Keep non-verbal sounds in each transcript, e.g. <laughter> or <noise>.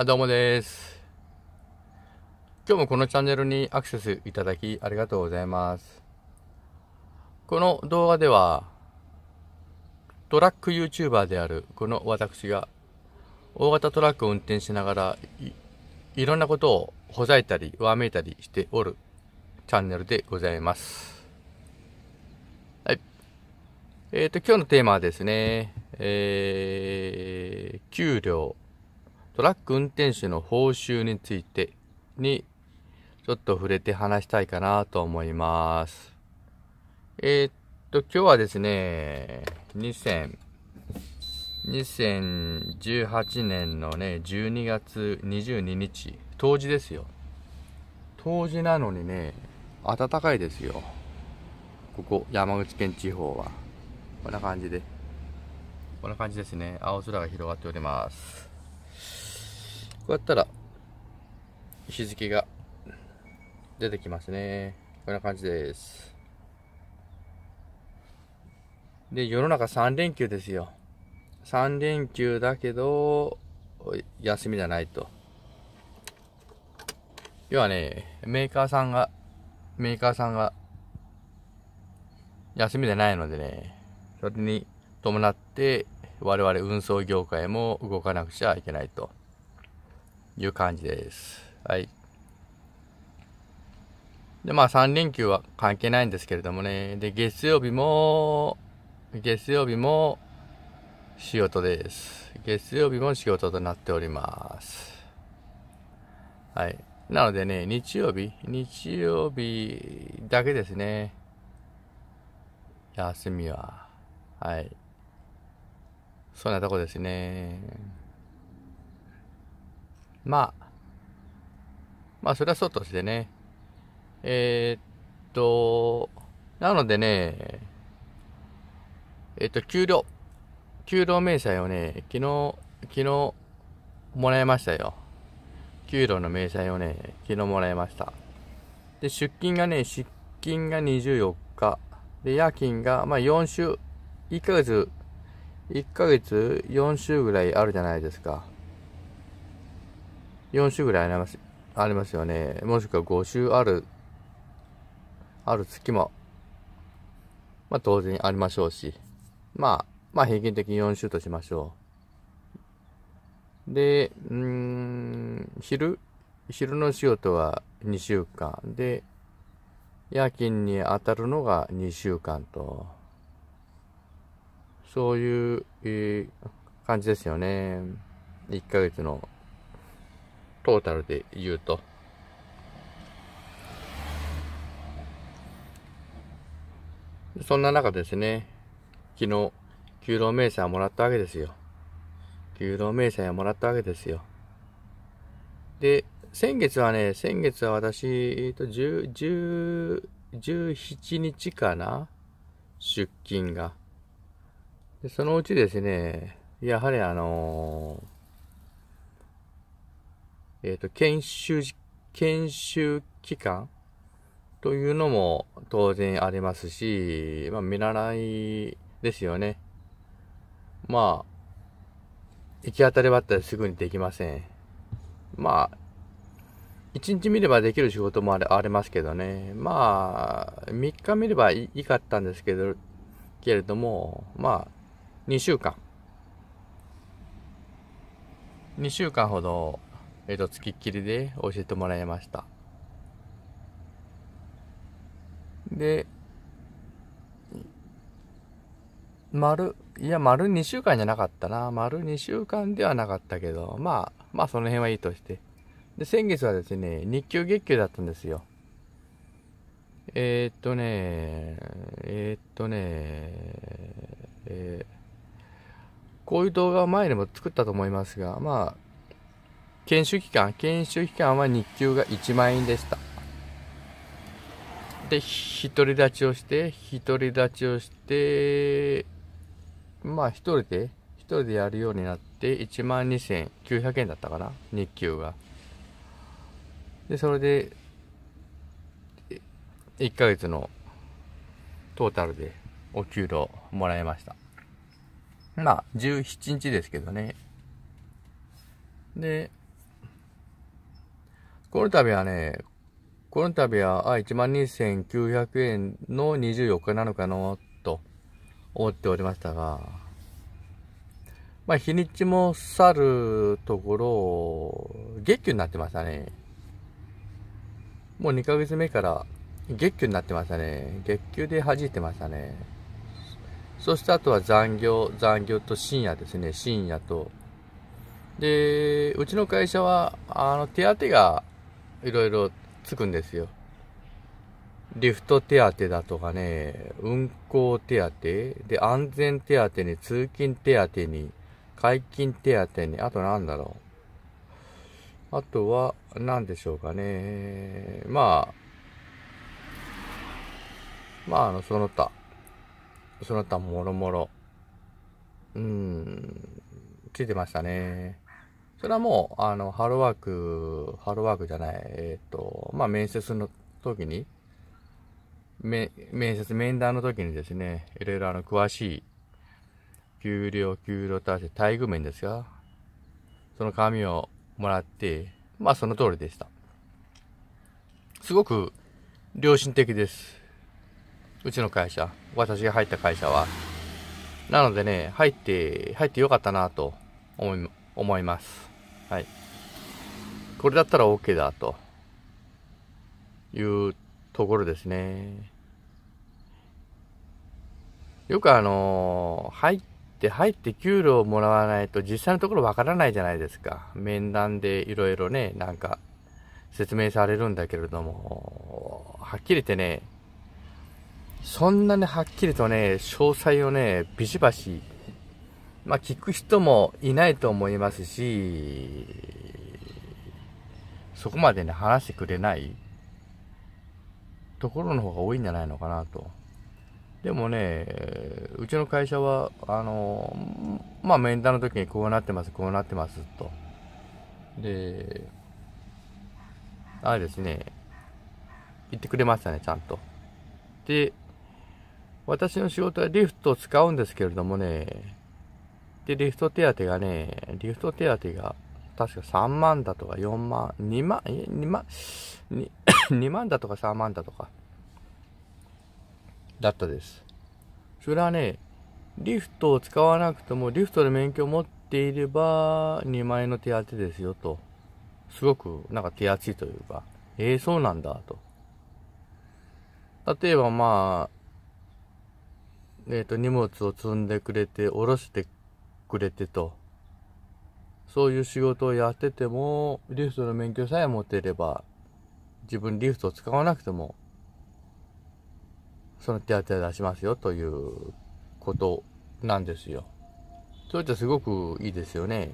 あ、どうもです。今日もこのチャンネルにアクセスいただきありがとうございます。この動画では、トラック YouTuber であるこの私が、大型トラックを運転しながらい、いろんなことをほざいたり、わめいたりしておるチャンネルでございます。はい。えっ、と、今日のテーマはですね、えー、給料、トラック運転手の報酬についてにちょっと触れて話したいかなと思います。えーっと、今日はですね、2000、2018年のね、12月22日、冬至ですよ。冬至なのにね、暖かいですよ。ここ、山口県地方は。こんな感じで。こんな感じですね。青空が広がっております。こうやったら、日付が出てきますね。こんな感じです。で、世の中3連休ですよ。3連休だけど、休みじゃないと。要はね、メーカーさんが、メーカーさんが、休みでないのでね、それに伴って、我々運送業界も動かなくちゃいけないという感じです。はい。で、まあ3連休は関係ないんですけれどもね。で、月曜日も、月曜日も仕事です。月曜日も仕事となっております。はい。なのでね、日曜日、日曜日だけですね。休みは。はい。そんなとこですね。まあ、まあ、それはそうとしてね。えー、っと、なのでね、えー、っと、給料、給料明細をね、昨日、昨日、もらいましたよ。給料の明細をね、昨日もらいました。で、出勤がね、出勤が24日。で、夜勤が、まあ、4週、1ヶ月、1ヶ月4週ぐらいあるじゃないですか。4週ぐらいあります、ありますよね。もしくは5週ある、ある月も、まあ当然ありましょうし。まあ、まあ平均的に4週としましょう。で、うん、昼、昼の仕事は2週間。で、夜勤に当たるのが2週間と。そういう、えー感じですよね。1ヶ月のトータルで言うと。そんな中ですね、昨日、給料明細をもらったわけですよ。給料明細をもらったわけですよ。で、先月はね、先月は私、えっと、10、17日かな出勤が。でそのうちですね、やはりあのーえっ、と、研修、研修期間というのも当然ありますし、まあ見習いですよね。まあ、行き当たりばったりすぐにできません。まあ、一日見ればできる仕事もあれありますけどね。まあ、3日見ればいいかったんですけど、けれども、まあ、2週間。2週間ほど、えっ、と、つきっきりで教えてもらいました。で、丸、いや、丸2週間じゃなかったな。丸2週間ではなかったけど、まあ、まあその辺はいいとして。で、先月はですね、日給月給だったんですよ。えー、っとね、えー、っとね、えーこういう動画を前にも作ったと思いますが、まあ、研修期間、研修期間は日給が1万円でした。で、独り立ちをして、独り立ちをして、まあ一人で、一人でやるようになって、1万2900円だったかな、日給が。で、それで、1ヶ月のトータルでお給料もらいました。まあ、17日ですけどね。で、この度はね、この度は、あ、12,900円の24日なのかな、と思っておりましたが、まあ、日にちも去るところ、月給になってましたね。もう2ヶ月目から月給になってましたね。月給で弾いてましたね。そしてあとは残業、残業と深夜ですね。深夜と。で、うちの会社は、あの、手当がいろいろつくんですよ。リフト手当だとかね、運行手当、で、安全手当に、通勤手当に、解禁手当に、あとなんだろう。あとは、何でしょうかね。まあ、まあ、あの、その他、その他もろもろ、うん、ついてましたね。それはもう、あの、ハローワーク、ハローワークじゃない、えっ、ー、と、まあ、面接の時に、面接、面談の時にですね、いろいろあの、詳しい、給料、給料体制、待遇面ですが、その紙をもらって、まあ、その通りでした。すごく良心的です。うちの会社、私が入った会社は。なのでね、入って、入ってよかったなと思い、思います。はい。これだったら OK だというところですね。よくあの入って、入って給料をもらわないと実際のところわからないじゃないですか。面談でいろいろね、なんか説明されるんだけれども、はっきり言ってね、そんなにはっきりとね、詳細をね、ビシバシまあ、聞く人もいないと思いますし、そこまでね、話してくれないところの方が多いんじゃないのかなと。でもね、うちの会社は、あの、まあ、面談の時にこうなってます、こうなってますと。で、あれですね、言ってくれましたね、ちゃんと。で、私の仕事はリフトを使うんですけれどもね、で、リフト手当がね、リフト手当が確か3万だとか4万、2万、え、2万、2, 2万だとか3万だとか、だったです。それはね、リフトを使わなくても、リフトで免許を持っていれば、2万円の手当ですよと。すごく、なんか手厚いというか、ええー、そうなんだと。例えばまあ、えっ、ー、と、荷物を積んでくれて、下ろしてくれてと。そういう仕事をやってても、リフトの免許さえ持っていれば、自分リフトを使わなくても、その手当を出しますよということなんですよ。それってすごくいいですよね。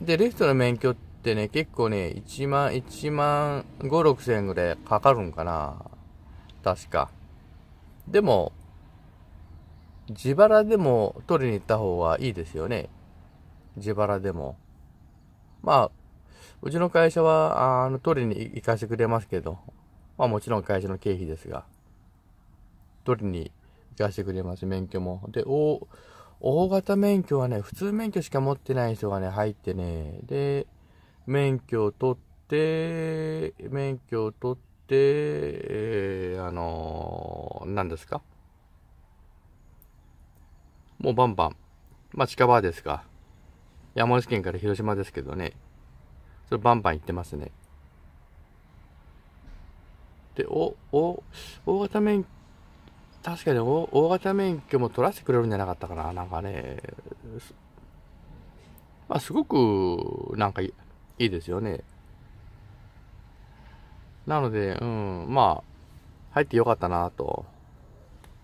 で、リフトの免許ってね、結構ね、1万、1万5、6千円ぐらいかかるんかな。確か。でも、自腹でも取りに行った方がいいですよね。自腹でも。まあ、うちの会社は、あの、取りに行かせてくれますけど、まあもちろん会社の経費ですが、取りに行かせてくれます、免許も。で、大、大型免許はね、普通免許しか持ってない人がね、入ってね、で、免許を取って、免許を取って、えー、あのー、何ですか？もうバンバン。まあ近場ですが、山梨県から広島ですけどね、それバンバン行ってますね。で、お、お、大型免許、確かに大大型免許も取らせてくれるんじゃなかったかな、なんかね、まあすごく、なんかいいですよね。なので、うん、まあ、入ってよかったなと、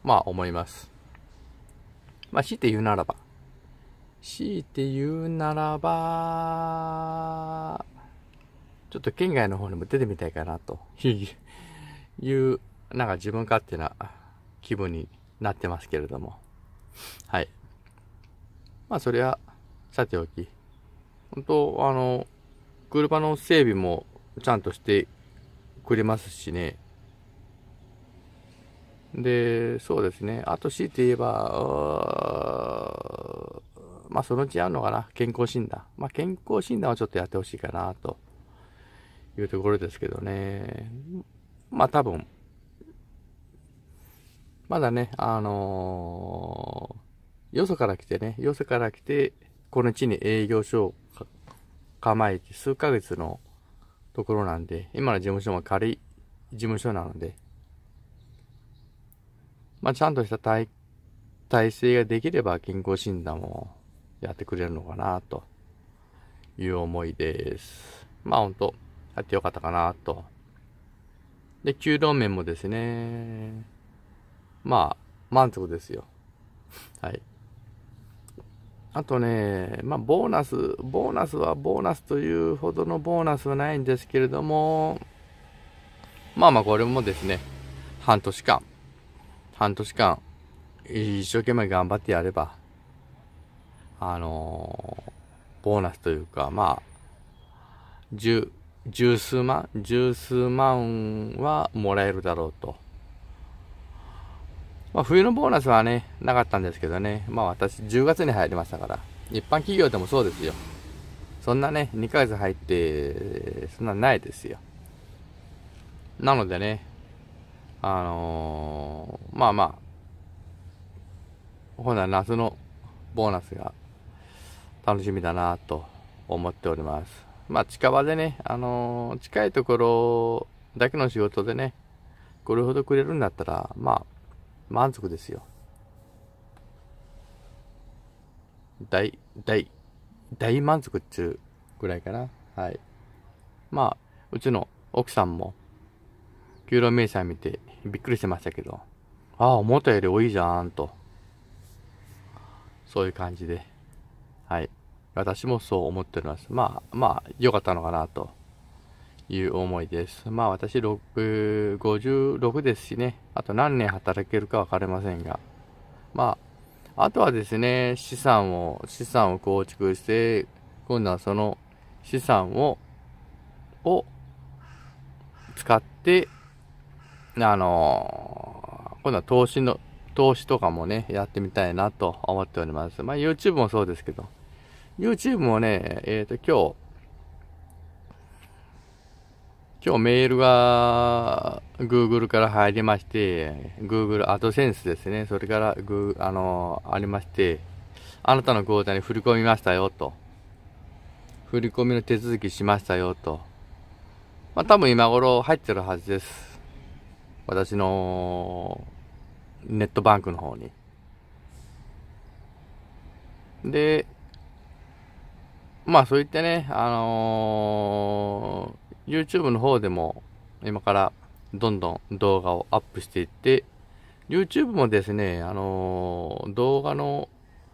まあ思います。まあ、強いて言うならば、強いて言うならば、ちょっと県外の方にも出てみたいかなと <laughs> いう、なんか自分勝手な気分になってますけれども。はい。まあ、それは、さておき。本当あの、車の整備もちゃんとしてくれますしね。で、そうですね。あと強いて言えば、まあ、そのうちあるのかな。健康診断。まあ、健康診断はちょっとやってほしいかな、というところですけどね。まあ、多分、まだね、あのー、よそから来てね、よそから来て、この地に営業所を構えて数ヶ月のところなんで、今の事務所も仮事務所なので、まあ、ちゃんとした体、体制ができれば健康診断もやってくれるのかな、という思いです。まあ、ほんと、やってよかったかな、と。で、給料面もですね、まあ、満足ですよ。はい。あとね、まあ、ボーナス、ボーナスはボーナスというほどのボーナスはないんですけれども、まあまあ、これもですね、半年間、半年間、一生懸命頑張ってやれば、あのー、ボーナスというか、まあ、十、十数万、十数万はもらえるだろうと。まあ、冬のボーナスはね、なかったんですけどね、まあ私10月に入りましたから、一般企業でもそうですよ。そんなね、2ヶ月入って、そんなないですよ。なのでね、あのー、まあまあ、ほな夏のボーナスが楽しみだなと思っております。まあ近場でね、あのー、近いところだけの仕事でね、これほどくれるんだったら、まあ、満足ですよ。大、大、大満足っちゅうぐらいかな。はい。まあ、うちの奥さんも、給料明細見てびっくりしてましたけど、ああ、思ったより多いじゃん、と。そういう感じで。はい。私もそう思っております。まあ、まあ、良かったのかな、という思いです。まあ私6、56ですしね、あと何年働けるか分かりませんが、まあ、あとはですね、資産を、資産を構築して、今度はその資産を、を使って、あの今度は投資の、投資とかもね、やってみたいなと思っております。まあ YouTube もそうですけど、YouTube もね、えっ、ー、と今日、今日メールが Google から入りまして、Google AdSense ですね。それからグあのありまして、あなたの口座に振り込みましたよと。振り込みの手続きしましたよと。まあ多分今頃入ってるはずです。私のネットバンクの方に。で、まあそう言ってね、あのー YouTube の方でも今からどんどん動画をアップしていって、YouTube もですね、あのー、動画の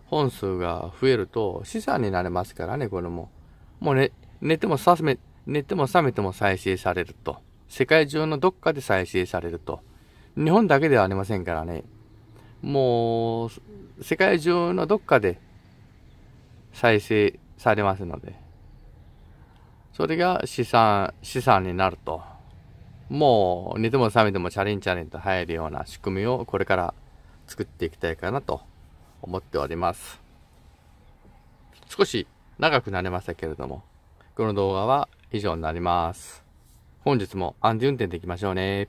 本数が増えると資産になれますからね、これも。もうね、寝ても覚め、寝ても覚めても再生されると。世界中のどっかで再生されると。日本だけではありませんからね。もう、世界中のどっかで再生されますので。それが資産、資産になると。もう寝ても覚めてもチャレンチャレンと入るような仕組みをこれから作っていきたいかなと思っております。少し長くなりましたけれども、この動画は以上になります。本日も安全運転でいきましょうね。